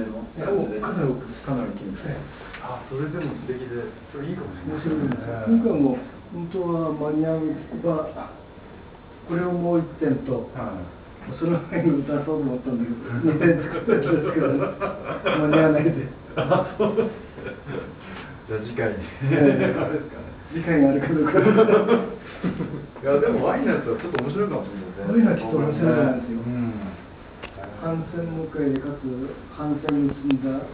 めのいや感じでかなり奥かなり大きいんですねあそれでも素敵でそれいいかもしれない面白いん。ですよ今回も本当は間に合えばこれをもう一点と、その前に歌そうと思ったんだけど、2点作ったんですけど、間に合わないで。じゃあ次回に、ええ。あれですかね次回があるかどうか。いやでもワインのやつはちょっと面白いかもしれないワインはきっと面白いと思いますよ感染も受け入れかつ感染に進んだ